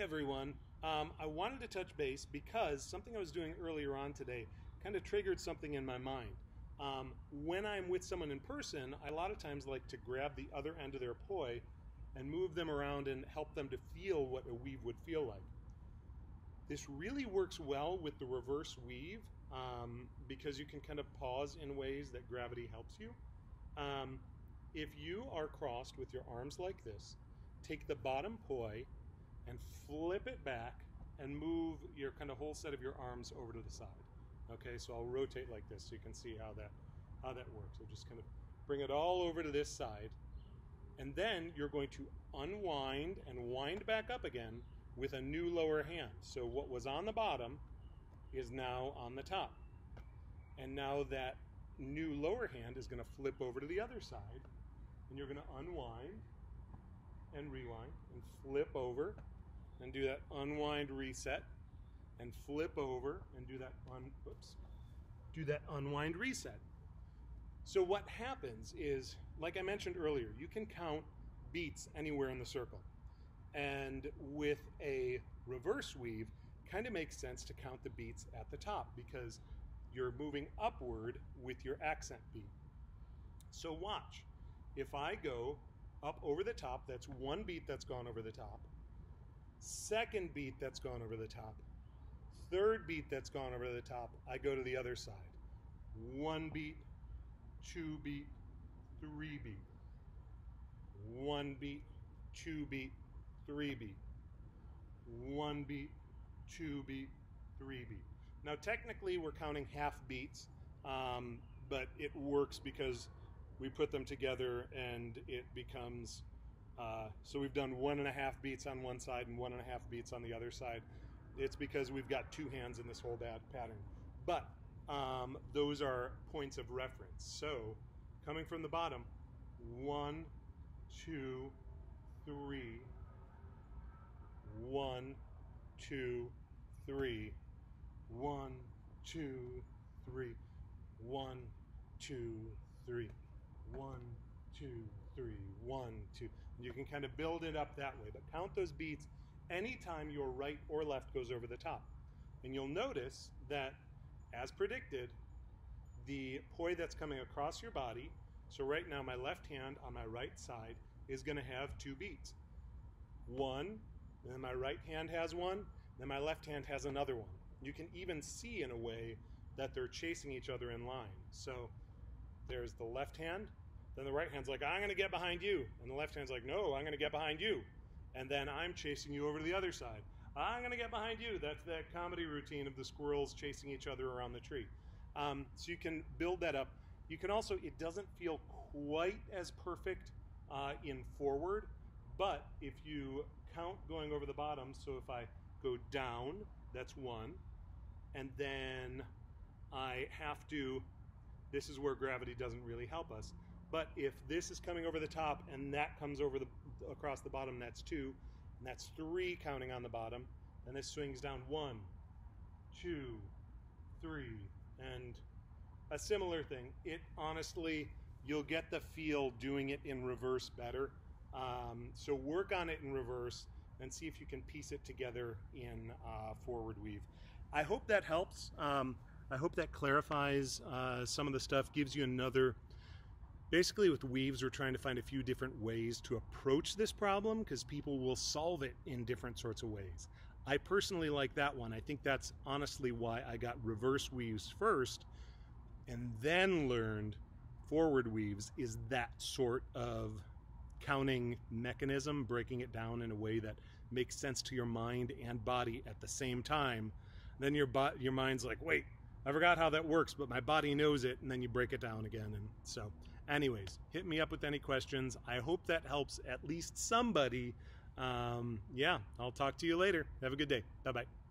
everyone. Um, I wanted to touch base because something I was doing earlier on today kind of triggered something in my mind. Um, when I'm with someone in person, I a lot of times like to grab the other end of their poi and move them around and help them to feel what a weave would feel like. This really works well with the reverse weave um, because you can kind of pause in ways that gravity helps you. Um, if you are crossed with your arms like this, take the bottom poi and flip it back and move your kind of whole set of your arms over to the side. Okay, so I'll rotate like this so you can see how that how that works. So just kind of bring it all over to this side. And then you're going to unwind and wind back up again with a new lower hand. So what was on the bottom is now on the top. And now that new lower hand is going to flip over to the other side. And you're going to unwind and rewind and flip over and do that unwind reset and flip over and do that un oops, do that unwind reset. So what happens is, like I mentioned earlier, you can count beats anywhere in the circle. And with a reverse weave, kind of makes sense to count the beats at the top because you're moving upward with your accent beat. So watch. If I go up over the top, that's one beat that's gone over the top. Second beat that's gone over the top. Third beat that's gone over the top, I go to the other side. One beat, two beat, three beat. One beat, two beat, three beat. One beat, two beat, three beat. Now, technically, we're counting half beats, um, but it works because we put them together and it becomes uh, so we've done one and a half beats on one side and one and a half beats on the other side. It's because we've got two hands in this whole bad pattern. But um, those are points of reference. So coming from the bottom, one, two, three, one, two, three, one, two, three, one, two, three, one, two, three, one, two. And you can kind of build it up that way, but count those beats anytime your right or left goes over the top. And you'll notice that, as predicted, the poi that's coming across your body, so right now my left hand on my right side is going to have two beats. One, and then my right hand has one, then my left hand has another one. You can even see in a way that they're chasing each other in line. So there's the left hand, then the right hand's like, I'm going to get behind you. And the left hand's like, no, I'm going to get behind you. And then I'm chasing you over to the other side. I'm going to get behind you. That's that comedy routine of the squirrels chasing each other around the tree. Um, so you can build that up. You can also, it doesn't feel quite as perfect uh, in forward, but if you count going over the bottom, so if I go down, that's one, and then I have to, this is where gravity doesn't really help us. But if this is coming over the top and that comes over the across the bottom, that's two, and that's three counting on the bottom. Then this swings down one, two, three, and a similar thing. It honestly, you'll get the feel doing it in reverse better. Um, so work on it in reverse and see if you can piece it together in uh, forward weave. I hope that helps. Um, I hope that clarifies uh, some of the stuff, gives you another Basically, with weaves, we're trying to find a few different ways to approach this problem because people will solve it in different sorts of ways. I personally like that one. I think that's honestly why I got reverse weaves first and then learned forward weaves is that sort of counting mechanism, breaking it down in a way that makes sense to your mind and body at the same time. Then your your mind's like, wait, I forgot how that works, but my body knows it, and then you break it down again. And so, anyways, hit me up with any questions. I hope that helps at least somebody. Um, yeah, I'll talk to you later. Have a good day. Bye bye.